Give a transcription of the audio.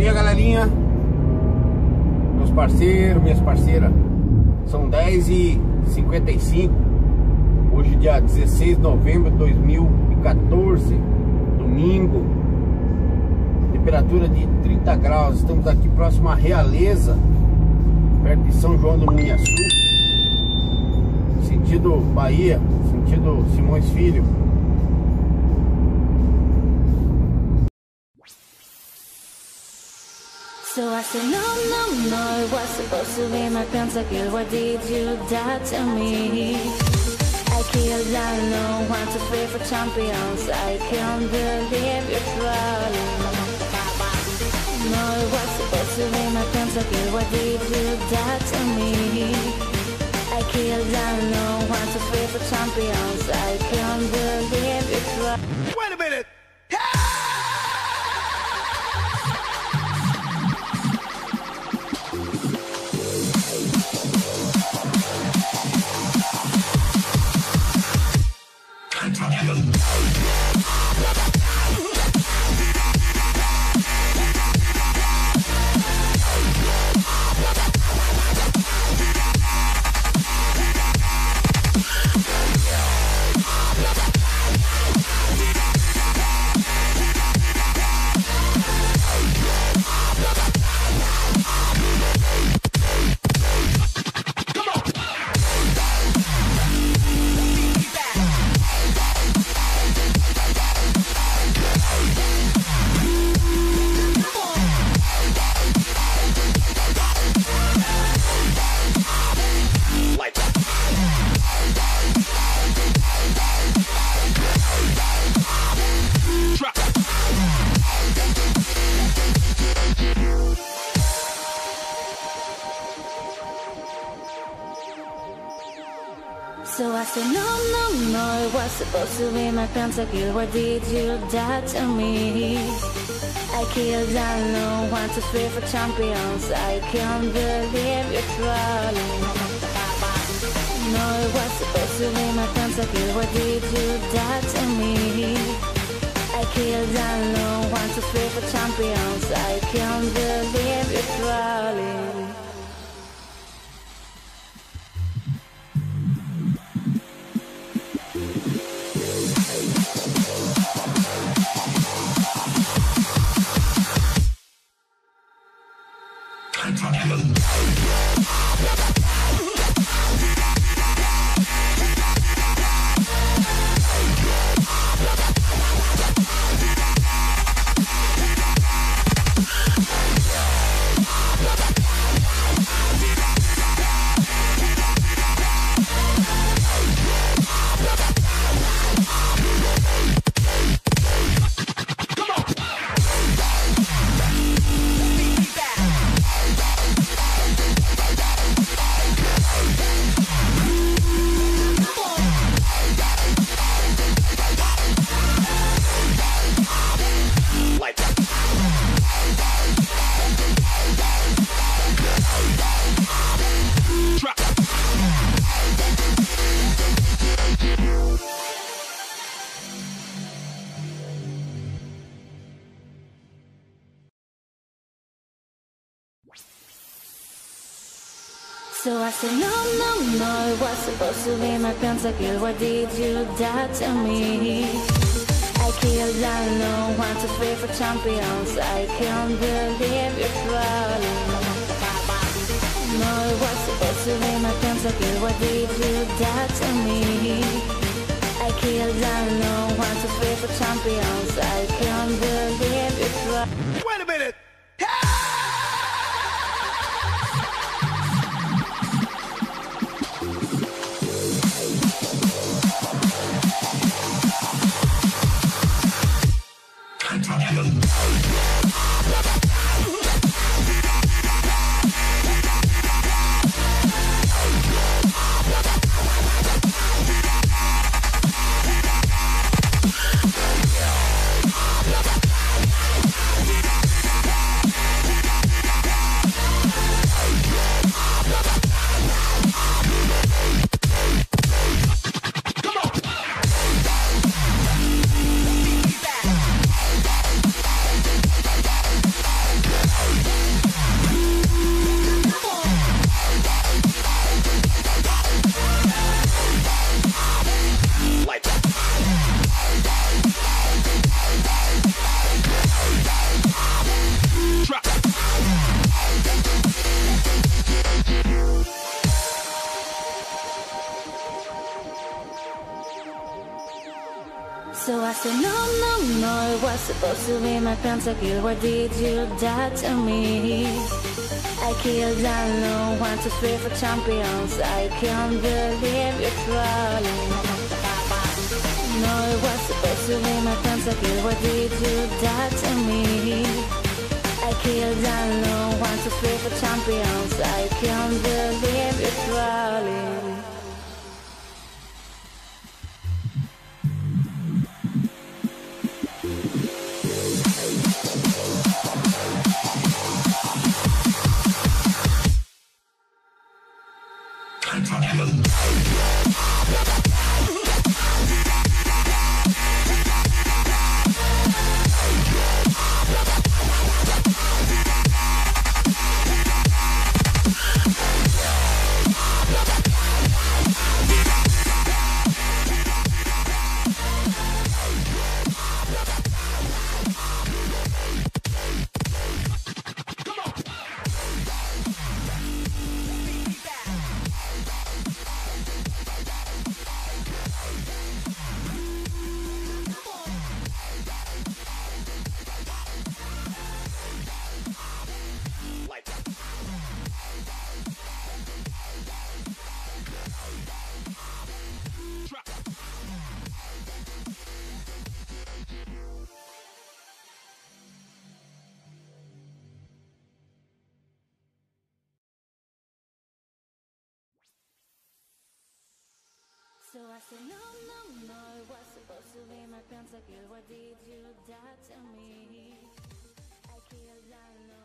dia, galerinha. Meus parceiros, minhas parceiras. São 10h55. Hoje, dia 16 de novembro de 2014. Domingo. Temperatura de 30 graus. Estamos aqui próximo à Realeza. Perto de São João do Munhaçu. Sentido Bahia. Sentido Simões Filho. So I said, no, no, no, it was supposed to be my pentakill. Why did you die to me? I killed, I know, one, two, three for champions. I can't believe you're trolling. No, it was supposed to be my pentakill. Why did you die to me? I killed, I know, one, two, three for champions. I can't believe you're trolling. Wait a So I said, no, no, no, it was supposed to be my pentakill. Why did you die to me? I killed, know, one, two, three for champions. I can't believe you're trolling. No, it was supposed to be my pentakill. Why did you die to me? I killed, know, one, two, three for champions. I can't believe Heaven. So I said, no, no, no, it was supposed to be my pentakill. Why did you die to me? I killed, know, one, two, three for champions. I can't believe you're trolling. No, it was supposed to be my pentakill. Why did you die to me? I killed, know, one, two, three for champions. I can't believe you're trolling. Was supposed to be my pentakill. Why did you die to me? I killed alone, one, two, three for champions. I can't believe you're trolling. No, it was supposed to be my pentakill. Why did you die to me? So I said, no, no, no, it was supposed to be my pentakill. Why did you die to me? I killed alone.